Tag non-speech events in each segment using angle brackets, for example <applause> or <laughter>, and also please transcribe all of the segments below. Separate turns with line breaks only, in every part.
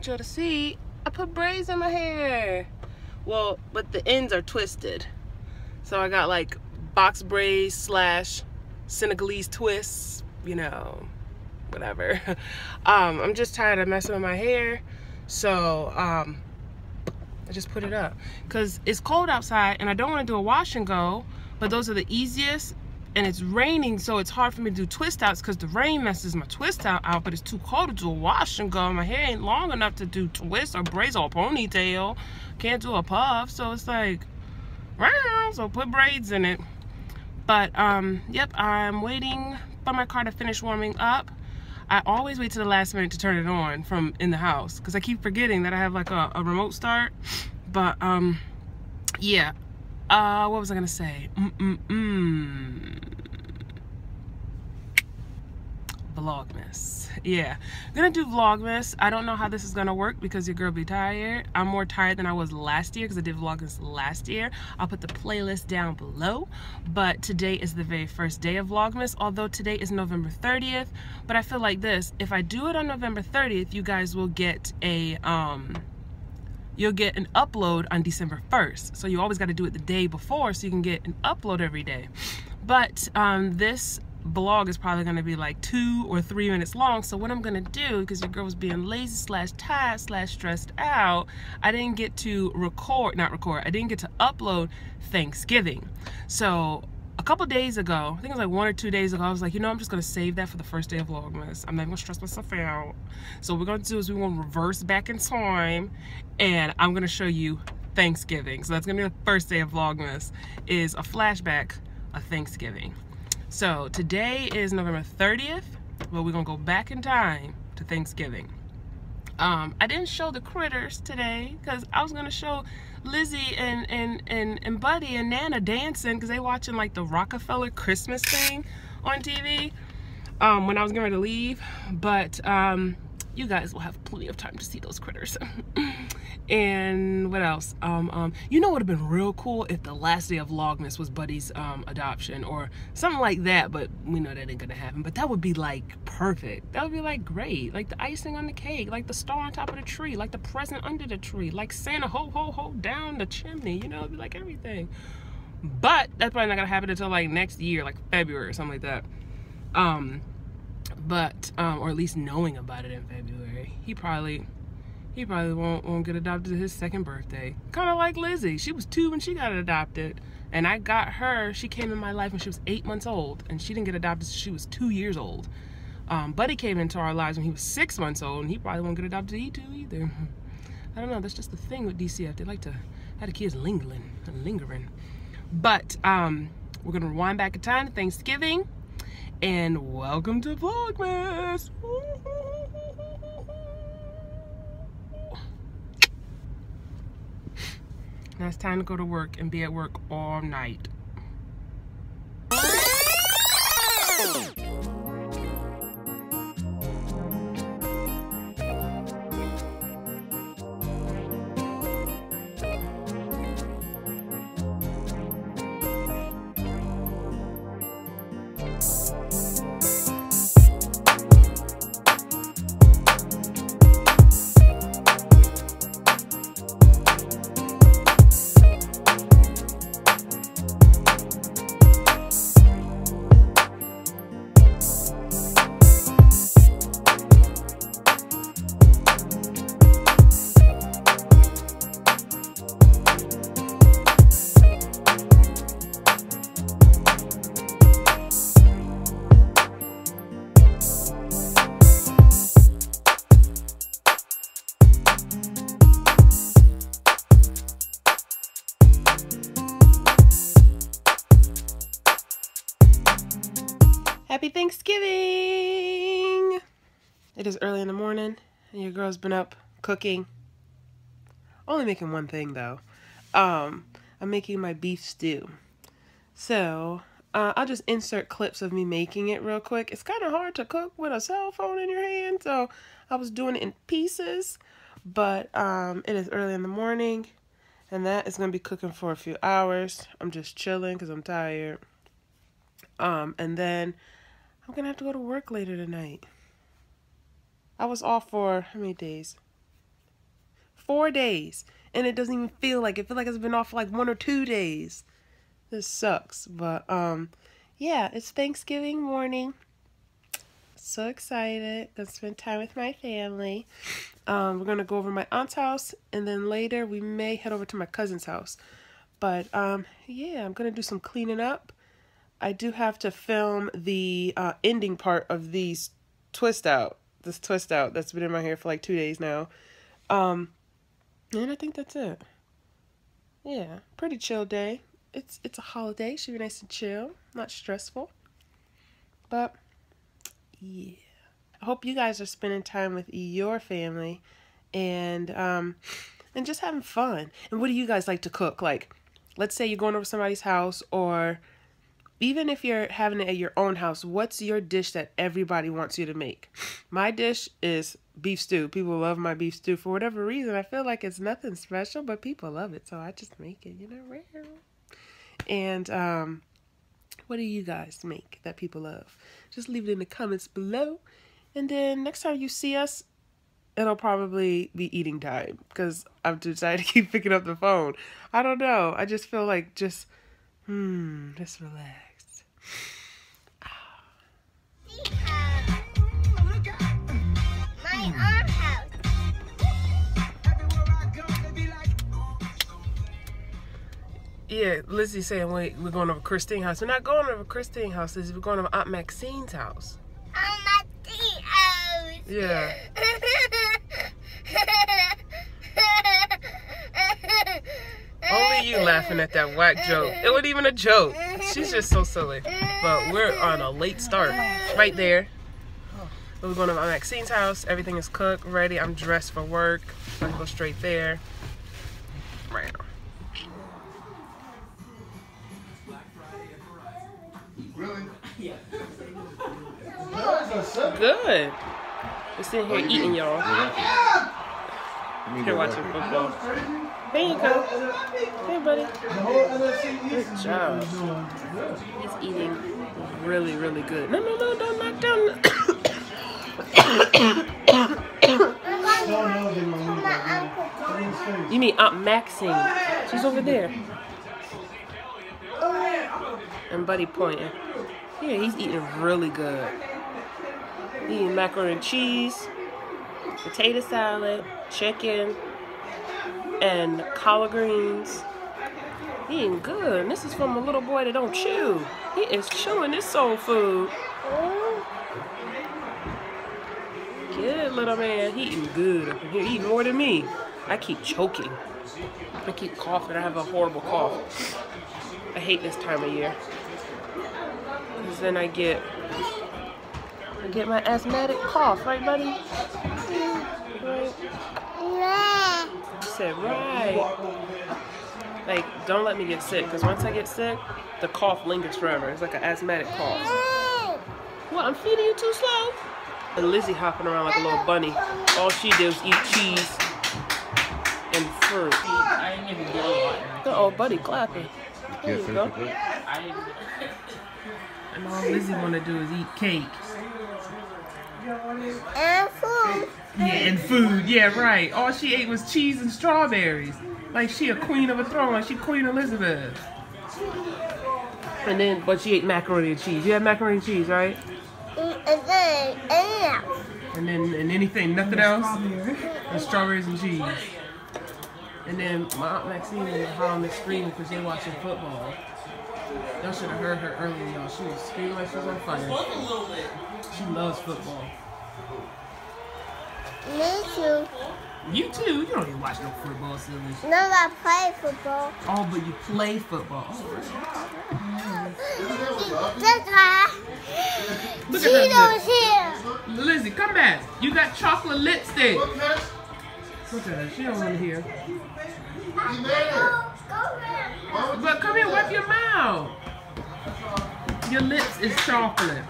want y'all to see I put braids in my hair. Well, but the ends are twisted. So I got like box braids slash Senegalese twists, you know, whatever. <laughs> um, I'm just tired of messing with my hair. So um, I just put it up because it's cold outside and I don't want to do a wash and go, but those are the easiest and it's raining so it's hard for me to do twist outs because the rain messes my twist out out but it's too cold to do a wash and go. My hair ain't long enough to do twists or braids or ponytail. Can't do a puff so it's like so put braids in it. But um yep i'm waiting for my car to finish warming up. I always wait to the last minute to turn it on from in the house because I keep forgetting that I have like a, a remote start. But um yeah. Uh, what was I gonna say? Mm-mm-mm. Vlogmas. Yeah, I'm gonna do Vlogmas. I don't know how this is gonna work because your girl be tired. I'm more tired than I was last year because I did Vlogmas last year. I'll put the playlist down below. But today is the very first day of Vlogmas, although today is November 30th. But I feel like this, if I do it on November 30th, you guys will get a, um, you'll get an upload on December 1st. So you always got to do it the day before so you can get an upload every day. But um, this blog is probably going to be like two or three minutes long. So what I'm going to do, because your girl was being lazy slash tired slash stressed out, I didn't get to record, not record, I didn't get to upload Thanksgiving. So a couple days ago, I think it was like one or two days ago, I was like, you know, I'm just gonna save that for the first day of Vlogmas. I'm not gonna stress myself out. So what we're gonna do is we're gonna reverse back in time and I'm gonna show you Thanksgiving. So that's gonna be the first day of Vlogmas, is a flashback of Thanksgiving. So today is November 30th, but we're gonna go back in time to Thanksgiving. Um, I didn't show the critters today because I was gonna show Lizzie and and and, and Buddy and Nana dancing because they watching like the Rockefeller Christmas thing on TV um, when I was ready to leave. But um, you guys will have plenty of time to see those critters. <laughs> and what else? Um, um, you know what would have been real cool if the last day of Vlogmas was Buddy's um, adoption or something like that, but we know that ain't gonna happen. But that would be like perfect. That would be like great. Like the icing on the cake, like the star on top of the tree, like the present under the tree, like Santa ho ho ho down the chimney, you know, it'd be like everything. But that's probably not gonna happen until like next year, like February or something like that. Um, but um, or at least knowing about it in February. He probably he probably won't won't get adopted to his second birthday. Kind of like Lizzie. She was two when she got adopted, and I got her. She came in my life when she was eight months old, and she didn't get adopted. she was two years old. Um, Buddy came into our lives when he was six months old, and he probably won't get adopted he too either. <laughs> I don't know. That's just the thing with DCF. They like to have the kids lingering, lingering. But um, we're gonna rewind back in time to Thanksgiving and welcome to Vlogmas. Now it's time to go to work and be at work all night. Happy Thanksgiving! It is early in the morning, and your girl's been up cooking. Only making one thing, though. Um, I'm making my beef stew. So, uh, I'll just insert clips of me making it real quick. It's kind of hard to cook with a cell phone in your hand, so I was doing it in pieces. But um, it is early in the morning, and that is going to be cooking for a few hours. I'm just chilling because I'm tired. Um, and then I'm gonna have to go to work later tonight. I was off for how many days? Four days. And it doesn't even feel like it. feel like it's been off for like one or two days. This sucks. But um yeah, it's Thanksgiving morning. So excited. Gonna spend time with my family. Um, we're gonna go over my aunt's house and then later we may head over to my cousin's house. But um yeah, I'm gonna do some cleaning up. I do have to film the uh, ending part of these twist out this twist out that's been in my hair for like two days now. Um, and I think that's it. Yeah, pretty chill day. It's it's a holiday. Should be nice and chill, not stressful. But yeah, I hope you guys are spending time with your family, and um, and just having fun. And what do you guys like to cook? Like, let's say you're going over somebody's house or even if you're having it at your own house, what's your dish that everybody wants you to make? My dish is beef stew. People love my beef stew for whatever reason. I feel like it's nothing special, but people love it, so I just make it, you know. And um, what do you guys make that people love? Just leave it in the comments below. And then next time you see us, it'll probably be eating time because I've decided to <laughs> keep picking up the phone. I don't know. I just feel like just, hmm, just relax. Yeah, Lizzie saying wait, we're going over Christine's house. We're not going over Christine's house. We're going over Aunt Maxine's house.
Aunt Maxine's house.
Yeah. <laughs> Only you laughing at that whack joke. It wasn't even a joke. She's just so silly. But we're on a late start. Right there. We're going to my Maxine's house. Everything is cooked, ready. I'm dressed for work. I'm go straight there. Right now. Really? Yeah. Good. We're sitting here eating, y'all. Here watching football. There you go. Hey, buddy. Good job. He's eating really, really good. No, no, no, don't knock down. <coughs> you mean Aunt Maxine? She's over there. And Buddy pointing. Yeah, he's eating really good. Eating macaroni and cheese, potato salad, chicken, and collard greens. Eating good. And this is from a little boy that don't chew. He is chewing his soul food. Good little man. He eating good He eating more than me. I keep choking. I keep coughing. I have a horrible cough. I hate this time of year. Because then I get I get my asthmatic cough, right buddy? Right. I said, right. Like, don't let me get sick, because once I get sick, the cough lingers forever. It's like an asthmatic cough. What, I'm feeding you too slow? And Lizzie hopping around like a little bunny. All she does is eat cheese and fruit. The old buddy clapping. There you go. And all Lizzie want to do is eat cake.
And food.
Yeah, and food. Yeah, right. All she ate was cheese and strawberries. Like she a queen of a throne. Like she Queen Elizabeth. And then, but she ate macaroni and cheese. You had macaroni and cheese, right?
And then, and
And then, and anything, nothing else? And strawberries and cheese. And then my Aunt Maxine and Holland is screaming because they're watching football. Y'all should have heard her earlier, y'all. She was screaming like she was on fire. She loves football.
Me too.
You too. You don't even watch no football, silly.
No, I play football.
Oh, but you play football. Oh,
That's why.
Look
Cheetos here.
Lizzie, come back. You got chocolate lipstick. Look at her. She don't want to hear. But come here, wipe your mouth. Your lips is chocolate.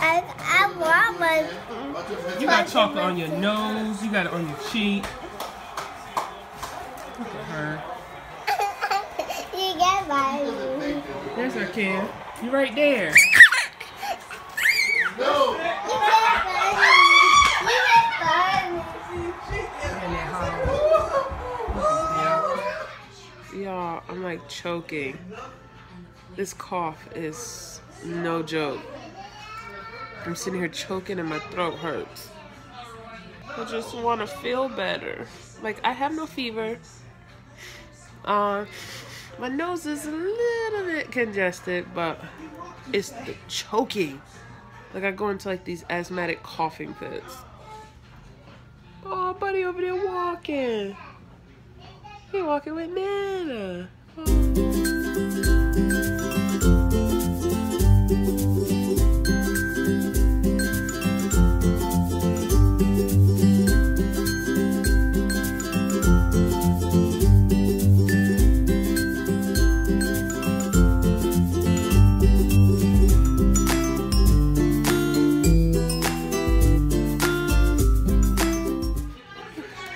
I, I want one.
You got chocolate on your nose. You got it on your cheek. Look at her. <laughs>
you get my.
There's her kid. You right there. Like choking. This cough is no joke. I'm sitting here choking and my throat hurts. I just want to feel better. Like I have no fever. Uh, my nose is a little bit congested, but it's the choking. Like I go into like these asthmatic coughing fits. Oh, buddy over there walking. He walking with Nana.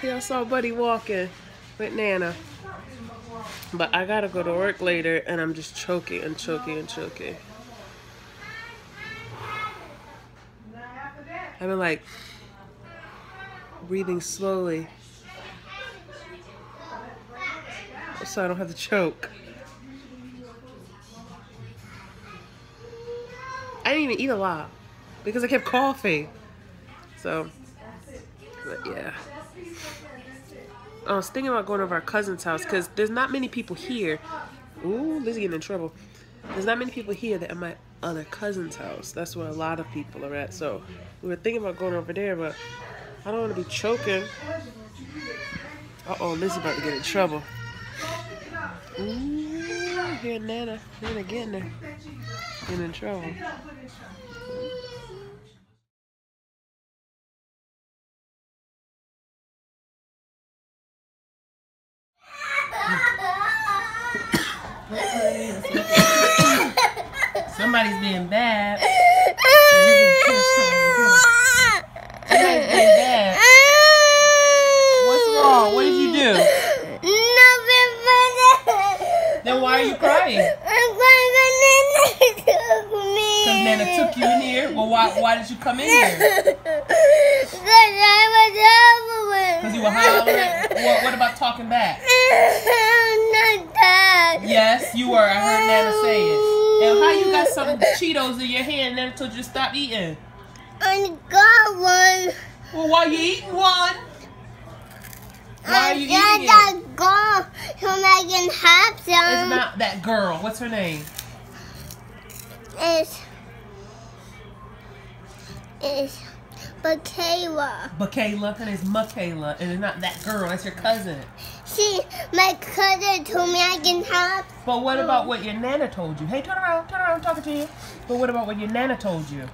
Y'all saw Buddy walking with Nana. But I gotta go to work later and I'm just choking and choking and choking. I've been like breathing slowly so I don't have to choke. I didn't even eat a lot because I kept coughing. So, but yeah. I was thinking about going over our cousin's house because there's not many people here. Ooh, Lizzie getting in trouble. There's not many people here that at my other cousin's house. That's where a lot of people are at. So we were thinking about going over there, but I don't want to be choking. Uh oh, Lizzie about to get in trouble. Ooh, here Nana, Nana getting there, getting in trouble. Somebody's being bad. Somebody's being bad. What's wrong? What did you do?
Nothing funny.
Then why are you crying?
I'm going to took me.
Because Nana took you in here. Well, why why did you come in here?
Because I was
Because you were hollering. What, what about talking back? <laughs>
I'm not that.
Yes, you were. I heard Nana say it. And how you got some Cheetos in your hand and Nana told you to stop eating?
I got one.
Well, why you eating one? Why are you
I
eating it?
got that gone so I can have
It's not that girl. What's her name?
It's it's Bakayla.
Bakayla. Her name's Michaela. And it's not that girl. That's your cousin.
She, my cousin told me I can have.
But what about what your Nana told you? Hey, turn around. Turn around. I'm talking to you. But what about what your Nana told you?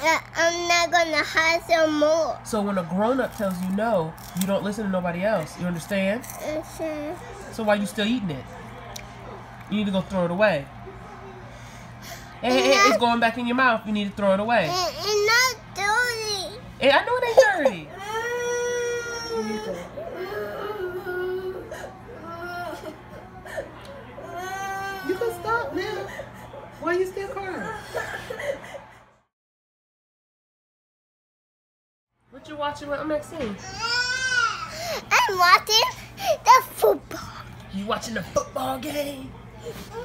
Uh, I'm not gonna have some more.
So when a grown-up tells you no, you don't listen to nobody else. You understand?
It's, uh,
So why you still eating it? You need to go throw it away. Hey, hey, hey, it's going back in your mouth. You need to throw it away.
it- it's not dirty.
Hey, I know it ain't dirty. You can stop now. Why you still crying? What you watching with Maxine?
I'm watching the football.
You watching the football game?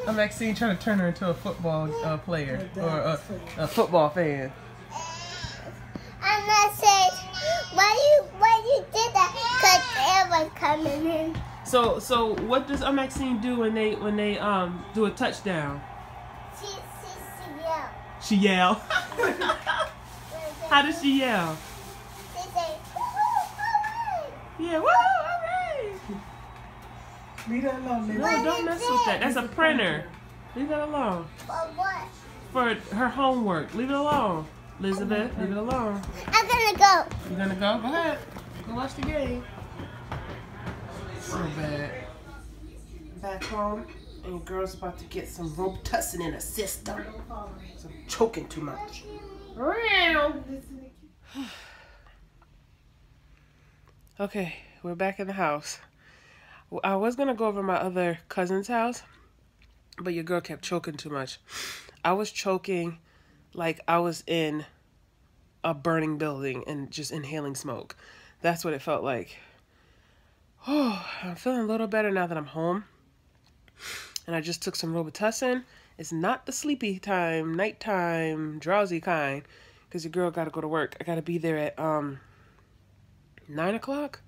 I'm Maxine trying to turn her into a football uh, player or a, a football fan.
And I said, why you why you did that? Cause it was coming in.
So so what does uh, Maxine do when they when they um do a touchdown?
She she she yelled.
She yell. <laughs> How does she yell?
She said, "Woo-hoo, hooray!"
Yeah, woo, alright.
Leave that alone,
No, don't mess with that. That's a printer. Leave that alone.
For what?
For her homework. Leave it alone. Elizabeth, leave it alone.
I'm gonna go.
You're gonna go? Go ahead. Go watch the game. So bad. Back home, and your girl's about to get some Robitussin in her system. So I'm choking too much. <sighs> <sighs> <sighs> Okay, we're back in the house. I was gonna go over my other cousin's house, but your girl kept choking too much. I was choking like I was in a burning building and just inhaling smoke. That's what it felt like. Oh, <sighs> I'm feeling a little better now that I'm home. And I just took some Robitussin. It's not the sleepy time, nighttime, drowsy kind. Because your girl got to go to work. I got to be there at um 9 o'clock.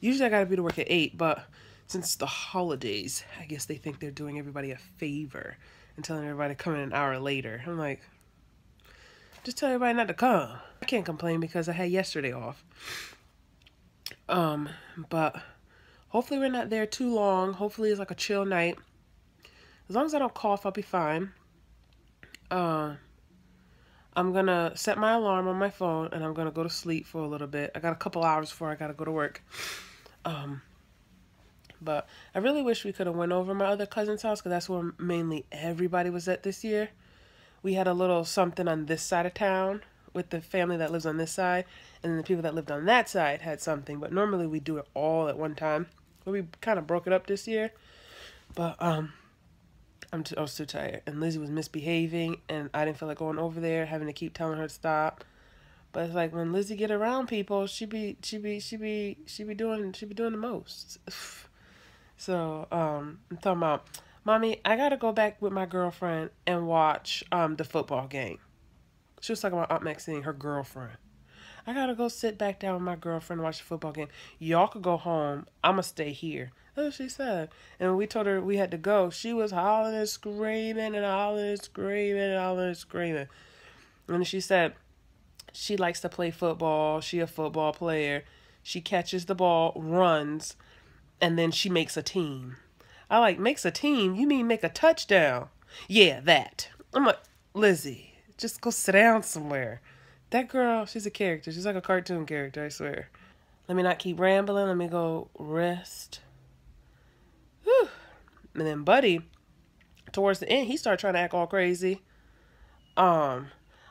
Usually I got to be to work at 8. But since the holidays, I guess they think they're doing everybody a favor. And telling everybody to come in an hour later. I'm like, just tell everybody not to come. I can't complain because I had yesterday off. Um, but hopefully we're not there too long. Hopefully it's like a chill night. As long as I don't cough, I'll be fine. Uh, I'm gonna set my alarm on my phone and I'm gonna go to sleep for a little bit. I got a couple hours before I gotta go to work. Um, but I really wish we could have went over my other cousin's house because that's where mainly everybody was at this year. We had a little something on this side of town with the family that lives on this side, and then the people that lived on that side had something. But normally we do it all at one time. But we kind of broke it up this year. But um, I'm too, I was too tired, and Lizzie was misbehaving, and I didn't feel like going over there, having to keep telling her to stop. But it's like when Lizzie get around people, she be she be she be she be doing she be doing the most. <sighs> so um, I'm talking about, mommy, I gotta go back with my girlfriend and watch um the football game. She was talking about Aunt Maxine, her girlfriend. I gotta go sit back down with my girlfriend and watch the football game. Y'all could go home. I'ma stay here. That's what she said. And when we told her we had to go, she was hollering and screaming and hollering and screaming and hollering and screaming. And she said she likes to play football. She a football player. She catches the ball, runs, and then she makes a team. I like makes a team. You mean make a touchdown? Yeah, that. I'm like Lizzie. Just go sit down somewhere. That girl, she's a character. She's like a cartoon character, I swear. Let me not keep rambling. Let me go rest. Whew. And then Buddy, towards the end, he started trying to act all crazy. Um,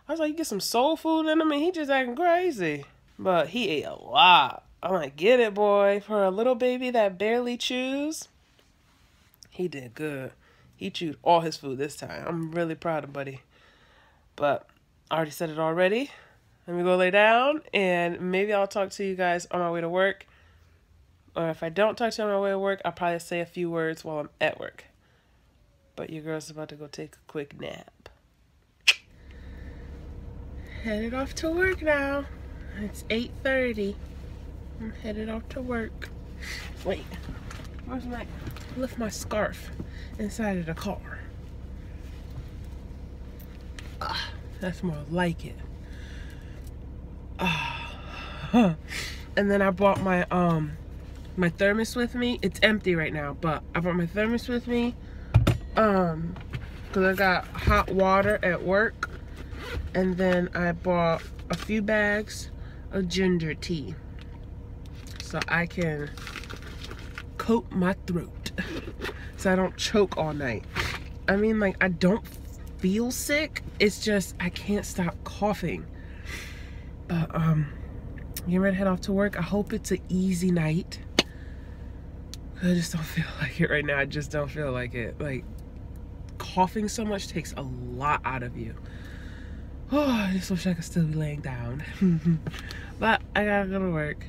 I was like, you get some soul food in him, and he just acting crazy. But he ate a lot. I'm like, get it, boy. For a little baby that barely chews, he did good. He chewed all his food this time. I'm really proud of Buddy. But I already said it already. Let me go lay down and maybe I'll talk to you guys on my way to work. Or if I don't talk to you on my way to work, I'll probably say a few words while I'm at work. But your girl's about to go take a quick nap. Headed off to work now. It's 8.30. I'm headed off to work. Wait, where's my, lift my scarf inside of the car. Ah, that's more like it. Ah, huh. And then I brought my um my thermos with me. It's empty right now, but I brought my thermos with me. Um, cause I got hot water at work, and then I bought a few bags of ginger tea, so I can coat my throat, <laughs> so I don't choke all night. I mean, like I don't feel sick. It's just I can't stop coughing. But um getting ready to head off to work. I hope it's an easy night. I just don't feel <laughs> like it right now. I just don't feel like it. Like coughing so much takes a lot out of you. Oh, <sighs> I just wish I could still be laying down. <laughs> but I gotta go to work.